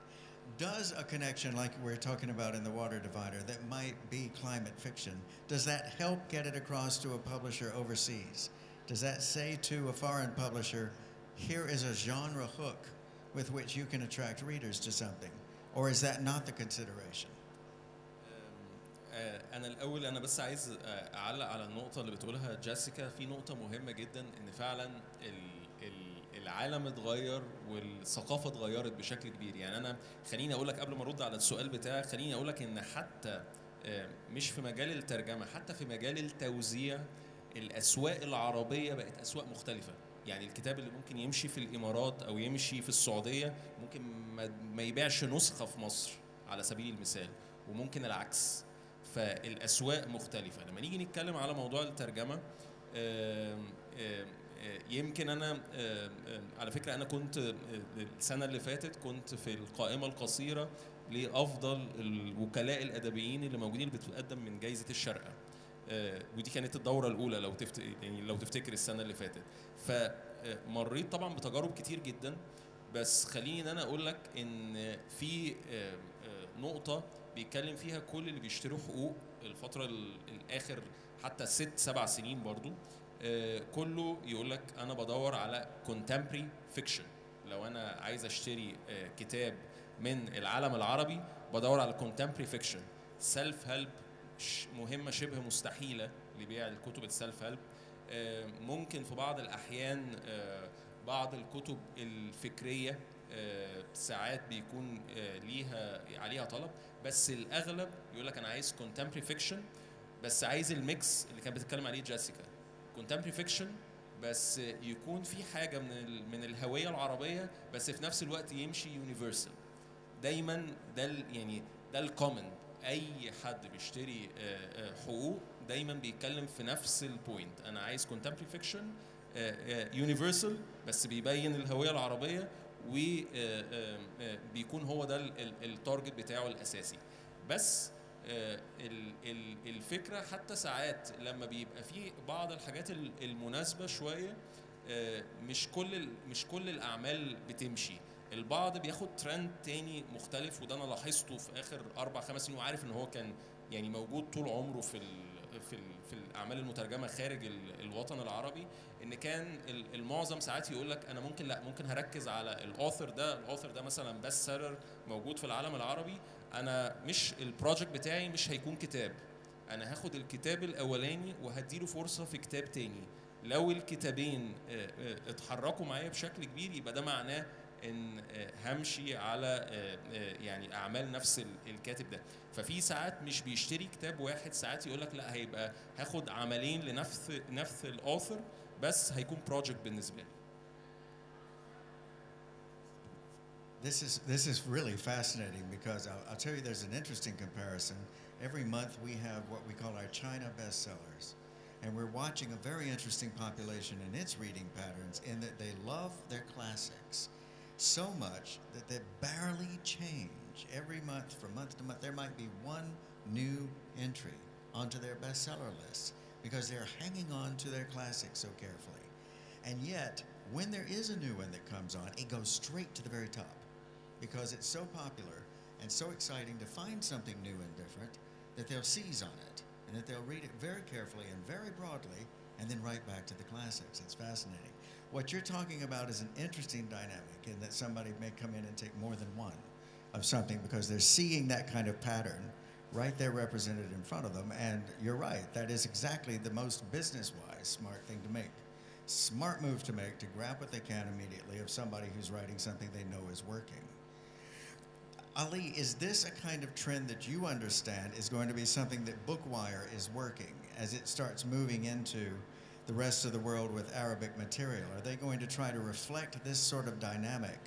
does a connection like we're talking about in the Water Diviner that might be climate fiction, does that help get it across to a publisher overseas? Does that say to a foreign publisher, here is a genre hook with which you can attract readers to something? Or is that not the consideration? أنا الأول أنا بس عايز أعلق على النقطة اللي بتقولها جيسيكا. في نقطة مهمة جدا إن فعلا ال ال العالم اتغير والثقافة اتغيرت بشكل كبير. يعني أنا خليني أقول لك قبل ما أرد على السؤال بتاعك خليني أقول لك إن حتى آه، مش في مجال الترجمة حتى في مجال التوزيع الأسواق العربية بقت أسواق مختلفة. يعني الكتاب اللي ممكن يمشي في الإمارات أو يمشي في السعودية ممكن ما يبيعش نسخة في مصر على سبيل المثال وممكن العكس. فالأسواق مختلفة. لما نيجي نتكلم على موضوع الترجمة آه، يمكن أنا على فكرة أنا كنت آه، السنة اللي فاتت كنت في القائمة القصيرة لأفضل الوكلاء الأدبيين اللي موجودين اللي بتقدم من جائزه الشارقه آه، ودي كانت الدورة الأولى لو تفت... يعني لو تفتكر السنة اللي فاتت. فمريت طبعا بتجارب كتير جدا. بس خليني إن أنا أقول لك إن في آه، آه، نقطة بيتكلم فيها كل اللي بيشتروا حقوق الفترة ال- الآخر حتى ست سبع سنين برضو. آه، كله يقول لك أنا بدور على contemporary fiction. لو أنا عايز أشتري آه، كتاب من العالم العربي بدور على contemporary fiction. self-help مهمة شبه مستحيلة لبيع الكتب ال self-help ممكن في بعض الأحيان آه، بعض الكتب الفكرية آه، ساعات بيكون آه، ليها عليها طلب بس الأغلب يقول لك أنا عايز contemporary fiction بس عايز ال mix اللي كانت بتتكلم عليه جيسيكا. contemporary fiction بس يكون في حاجة من من الهوية العربية بس في نفس الوقت يمشي universal دايما ده يعني ده ال common أي حد بيشتري آه، آه، حقوق دايما بيتكلم في نفس ال point أنا عايز contemporary fiction universal بس بيبين الهوية العربية وبيكون هو ده ال- ال- ال target بتاعه الأساسي. بس آه، ال- ال- الفكرة حتى ساعات لما بيبقى في بعض الحاجات ال- المناسبة شوية آه، مش كل مش كل الأعمال بتمشي. البعض بياخد ترند تاني مختلف وده أنا لاحظته في آخر أربع خمس سنين وعارف إن هو كان يعني موجود طول عمره في في في الأعمال المترجمة خارج ال- الوطن العربي إن كان ال- المعظم ساعات يقول لك أنا ممكن لا ممكن هركز على ال author ده ال author ده مثلا best seller موجود في العالم العربي أنا مش ال project بتاعي مش هيكون كتاب. أنا هاخد الكتاب الأولاني وهديله فرصة في كتاب تاني. لو الكتابين آه، آه، اتحركوا معايا بشكل كبير يبقى ده معناه ان آه، همشي على آه، آه، يعني اعمال نفس ال- الكاتب ده ففي ساعات مش بيشتري كتاب واحد ساعات يقول لك لا هيبقى هاخد عملين لنفس نفس ال author بس هيكون project بالنسبة لي This is this is really fascinating because I'll, I'll tell you there's an interesting comparison. Every month we have what we call our China bestsellers, and we're watching a very interesting population in its reading patterns in that they love their classics so much that they barely change every month from month to month. There might be one new entry onto their bestseller list because they're hanging on to their classics so carefully. And yet, when there is a new one that comes on, it goes straight to the very top because it's so popular and so exciting to find something new and different that they'll seize on it and that they'll read it very carefully and very broadly and then right back to the classics. It's fascinating. What you're talking about is an interesting dynamic in that somebody may come in and take more than one of something because they're seeing that kind of pattern right there represented in front of them. And you're right, that is exactly the most business wise smart thing to make. Smart move to make to grab what they can immediately of somebody who's writing something they know is working. Ali, is this a kind of trend that you understand is going to be something that Bookwire is working as it starts moving into the rest of the world with Arabic material? Are they going to try to reflect this sort of dynamic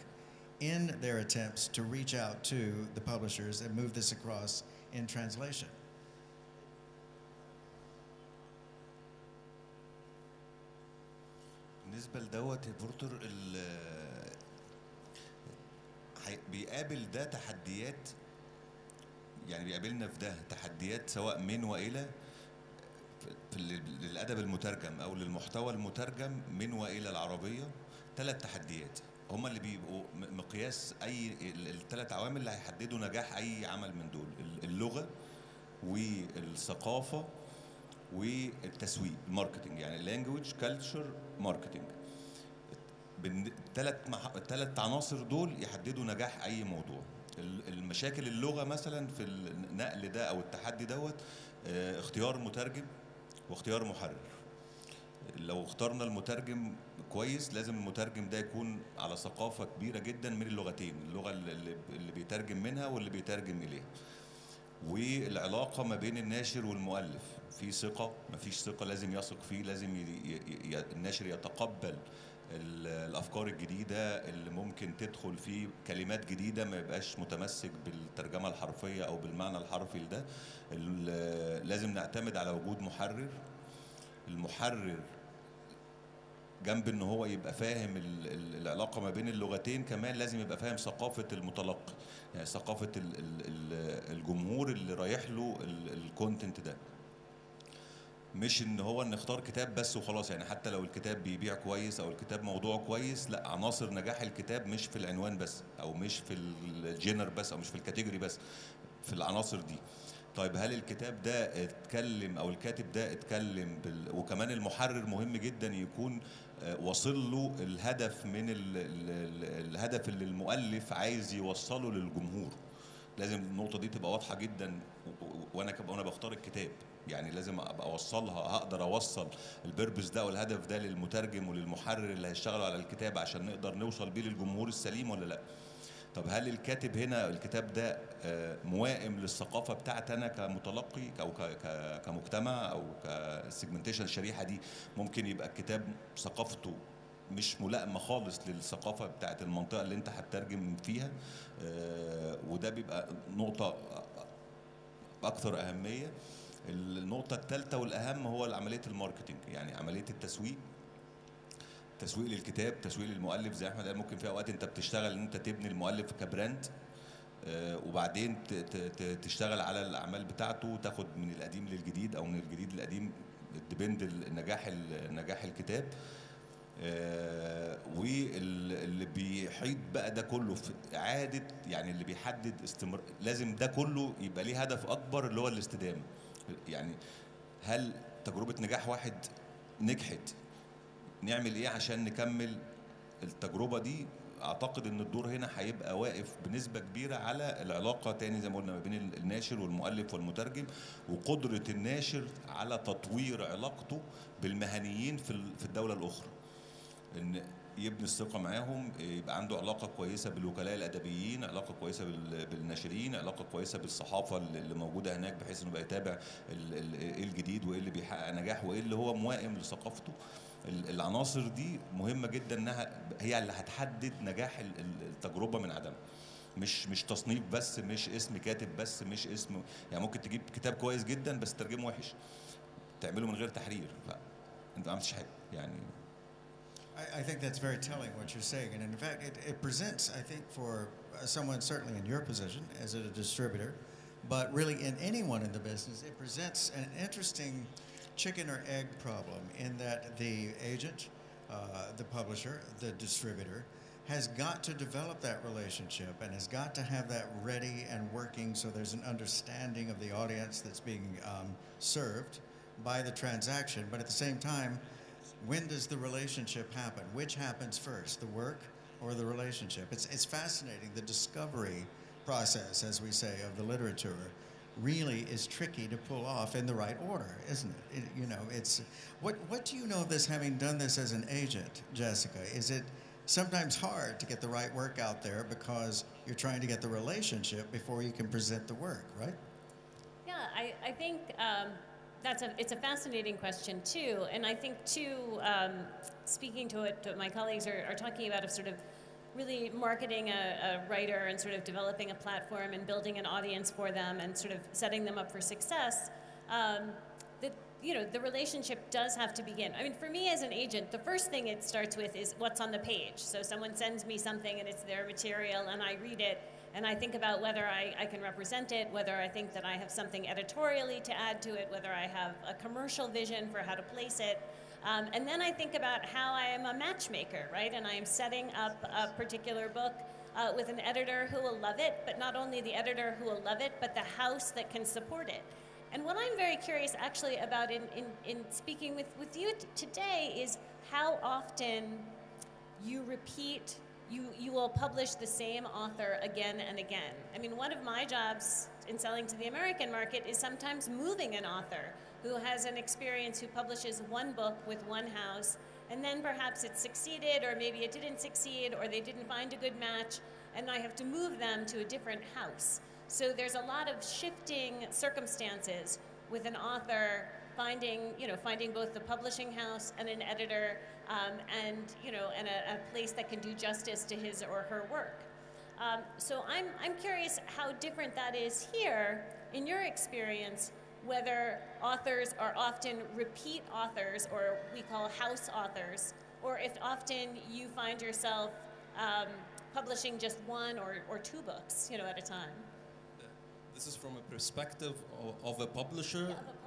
in their attempts to reach out to the publishers and move this across in translation? بالنسبه لدوت يا بورتر ال- حي- بيقابل ده تحديات يعني بيقابلنا في ده تحديات سواء من والى في- للأدب المترجم أو للمحتوى المترجم من وإلى العربية ثلاث تحديات. هما اللي بيبقوا مقياس أي الثلاث عوامل اللي هيحددوا نجاح أي عمل من دول. ال- اللغة والثقافة والتسويق ال marketing يعني language culture marketing الثلاث. الثلاث عناصر دول يحددوا نجاح أي موضوع. ال- المشاكل اللغة مثلا في النقل ده أو التحدي دوت آه، اختيار مترجم واختيار محرر. لو اخترنا المترجم كويس لازم المترجم ده يكون على ثقافة كبيرة جدا من اللغتين اللغة اللي, بيترجم منها واللي بيترجم إليها. والعلاقة ما بين الناشر والمؤلف في ثقة مفيش ثقة لازم يثق فيه لازم ي... ي... ي... الناشر يتقبل الأفكار الجديدة اللي ممكن تدخل في كلمات جديدة ما يبقاش متمسك بالترجمة الحرفية أو بالمعنى الحرفي لده. لازم نعتمد على وجود محرر. المحرر جنب إن هو يبقى فاهم العلاقة ما بين اللغتين كمان لازم يبقى فاهم ثقافة المتلقي يعني ثقافة الجمهور اللي رايح له الكونتنت ده. مش إن هو نختار كتاب بس وخلاص يعني حتى لو الكتاب بيبيع كويس أو الكتاب موضوعه كويس لأ عناصر نجاح الكتاب مش في العنوان بس أو مش في الجينر بس أو مش في الكاتيجوري بس في العناصر دي طيب هل الكتاب ده اتكلم أو الكاتب ده اتكلم بال... وكمان المحرر مهم جدا يكون واصل له الهدف من. ال... الهدف اللي المؤلف عايز يوصله للجمهور لازم النقطة دي تبقى واضحة جدا وأنا وأنا بختار الكتاب. يعني لازم أبقى أوصلها هقدر أوصل ال purpose ده والهدف ده للمترجم وللمحرر اللي هيشتغلوا على الكتاب عشان نقدر نوصل بيه للجمهور السليم ولا لأ؟ طب هل الكاتب هنا الكتاب ده موائم للثقافة بتاعتي أنا كمتلقي أو كمجتمع أو ك segmentation الشريحة دي؟ ممكن يبقى الكتاب ثقافته مش ملائمة خالص للثقافة بتاعت المنطقة اللي انت هتترجم فيها وده بيبقى نقطة أكثر أهمية. النقطة الثالثه والأهم هو عملية ال marketing يعني عملية التسويق تسويق للكتاب تسويق للمؤلف. زي أحمد قال ممكن في أوقات أنت بتشتغل إن أنت تبني المؤلف ك brand آه وبعدين تشتغل على الأعمال بتاعته وتاخد من القديم للجديد أو من الجديد للقديم depend نجاح نجاح الكتاب. آه واللي بيحيط بقى ده كله في اعاده يعني اللي بيحدد استمر لازم ده كله يبقى ليه هدف أكبر اللي هو الاستدامة. يعني هل تجربة نجاح واحد نجحت؟ نعمل إيه عشان نكمل التجربة دي؟ أعتقد إن الدور هنا هيبقى واقف بنسبة كبيرة على العلاقة تاني زي ما قلنا ما بين الناشر والمؤلف والمترجم وقدرة الناشر على تطوير علاقته بالمهنيين في في الدولة الأخرى. إن يبني الثقة معاهم يبقى عنده علاقة كويسة بالوكلاء الأدبيين علاقة كويسة بالناشرين علاقة كويسة بالصحافة اللي موجودة هناك بحيث إنه يبقى يتابع إيه الجديد وإيه اللي بيحقق نجاح وإيه اللي هو موائم لثقافته. العناصر دي مهمة جدا إنها هي اللي هتحدد نجاح التجربة من عدمها مش مش تصنيف بس مش اسم كاتب بس مش اسم يعني ممكن تجيب كتاب كويس جدا بس ترجمه وحش. تعمله من غير تحرير. فانت ما عملتش حاجة. يعني I, I think that's very telling what you're saying, and in fact, it, it presents, I think, for someone certainly in your position as a distributor, but really in anyone in the business, it presents an interesting chicken or egg problem in that the agent, uh, the publisher, the distributor, has got to develop that relationship and has got to have that ready and working so there's an understanding of the audience that's being um, served by the transaction. But at the same time, when does the relationship happen? Which happens first, the work or the relationship? It's, it's fascinating. The discovery process, as we say, of the literature really is tricky to pull off in the right order, isn't it? it? You know, it's what what do you know of this having done this as an agent, Jessica? Is it sometimes hard to get the right work out there because you're trying to get the relationship before you can present the work, right? Yeah, I, I think um, that's a it's a fascinating question too, and I think too, um, speaking to what my colleagues are, are talking about of sort of really marketing a, a, writer and sort of developing a platform and building an audience for them and sort of setting them up for success. Um, that you know the relationship does have to begin. I mean, for me as an agent, the first thing it starts with is what's on the page. So someone sends me something and it's their material, and I read it. And I think about whether I, I can represent it, whether I think that I have something editorially to add to it, whether I have a commercial vision for how to place it. Um, and then I think about how I am a matchmaker, right? And I am setting up a particular book uh, with an editor who will love it, but not only the editor who will love it, but the house that can support it. And what I'm very curious actually about in, in, in speaking with, with you today is how often you repeat, you, you will publish the same author again and again. I mean, one of my jobs in selling to the American market is sometimes moving an author who has an experience who publishes one book with one house and then perhaps it succeeded or maybe it didn't succeed or they didn't find a good match and I have to move them to a different house. So there's a lot of shifting circumstances with an author finding, you know, finding both the publishing house and an editor um, and, you know, and a, a place that can do justice to his or her work. Um, so I'm, I'm curious how different that is here in your experience, whether authors are often repeat authors, or we call house authors, or if often you find yourself um, publishing just one or, or two books, you know, at a time. This is from a perspective of, of a publisher Yeah,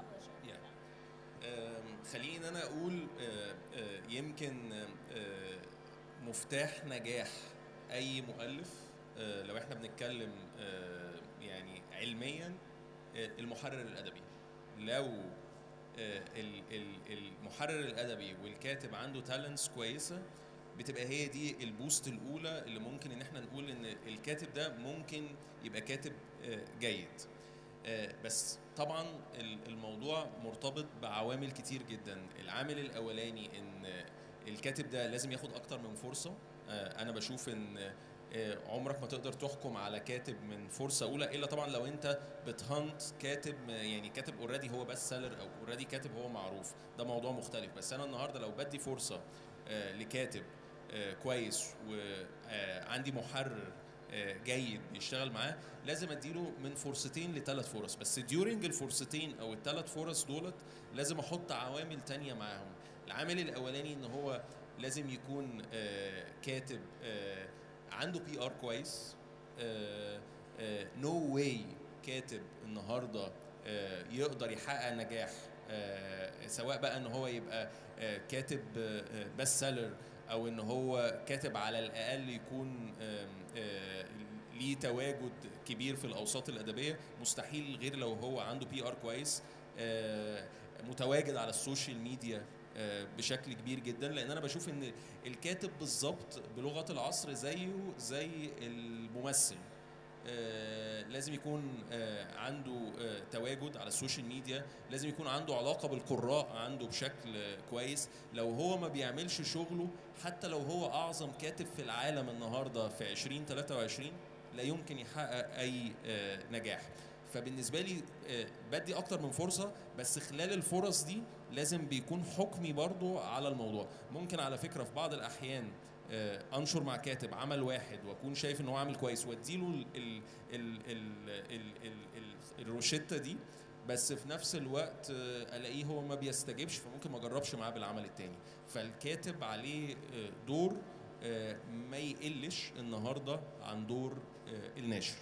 خليني ان أنا أقول آه، آه، يمكن آه، مفتاح نجاح أي مؤلف لو إحنا بنتكلم يعني علميا المحرر الأدبي. لو ال- ال- المحرر الأدبي والكاتب عنده talents كويسة بتبقى هي دي ال boost الأولى اللي ممكن إن إحنا نقول إن الكاتب ده ممكن يبقى كاتب جيد. بس طبعا ال- الموضوع مرتبط بعوامل كتير جدا. العامل الأولاني إن آه، الكاتب ده لازم ياخد أكتر من فرصة. آه، أنا بشوف إن آه، عمرك ما تقدر تحكم على كاتب من فرصة أولى إلا طبعا لو أنت بت hunt كاتب آه، يعني كاتب already هو best seller أو already كاتب هو معروف. ده موضوع مختلف. بس أنا النهارده لو بدي فرصة آه، لكاتب آه، كويس وعندي محرر آه، جيد يشتغل معاه لازم اديله من فرصتين لثلاث فرص. بس during الفرصتين أو الثلاث فرص دولت لازم أحط عوامل تانية معاهم. العامل الأولاني إن هو لازم يكون آه، كاتب آه، عنده PR كويس no way كاتب النهارده آه، يقدر يحقق نجاح آه، سواء بقى إن هو يبقى آه، كاتب best seller أو إن هو كاتب على الأقل يكون آه، ليه تواجد كبير في الأوساط الأدبية. مستحيل غير لو هو عنده PR كويس آه، متواجد على ال social media آه، بشكل كبير جدا. لأن أنا بشوف إن الكاتب بالظبط بلغة العصر زيه زي الممثل. لازم يكون آه، عنده آه، تواجد على ال social media لازم يكون عنده علاقة بالقراء عنده بشكل آه، كويس. لو هو ما بيعملش شغله حتى لو هو أعظم كاتب في العالم النهارده في 2023 لا يمكن يحقق أي آه، نجاح. فبالنسبة لي آه، بدي أكتر من فرصة بس خلال الفرص دي لازم بيكون حكمي برضو على الموضوع. ممكن على فكرة في بعض الأحيان آه، آه، أنشر مع كاتب عمل واحد وأكون شايف إن هو عامل كويس وأديله الروشتة دي بس في نفس الوقت آه، ألاقيه هو ما بيستجبش فممكن ما أجربش معاه بالعمل التاني فالكاتب عليه آه، دور ما يقلش النهارده عن دور الناشر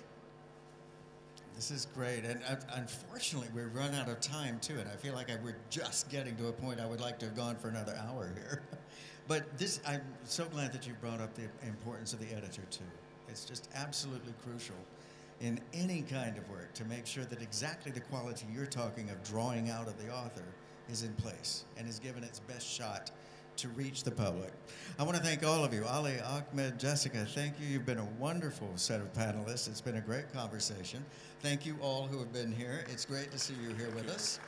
This is great. And uh, unfortunately, we've run out of time too. And I feel like I, we're just getting to a point I would like to have gone for another hour here. <laughs> but this, I'm so glad that you brought up the importance of the editor too. It's just absolutely crucial in any kind of work to make sure that exactly the quality you're talking of drawing out of the author is in place and is given its best shot to reach the public. I want to thank all of you. Ali, Ahmed, Jessica, thank you. You've been a wonderful set of panelists. It's been a great conversation. Thank you all who have been here. It's great to see you here with us.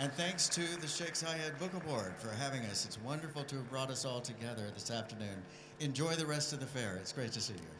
And thanks to the Sheikh Zayed Book Award for having us. It's wonderful to have brought us all together this afternoon. Enjoy the rest of the fair. It's great to see you.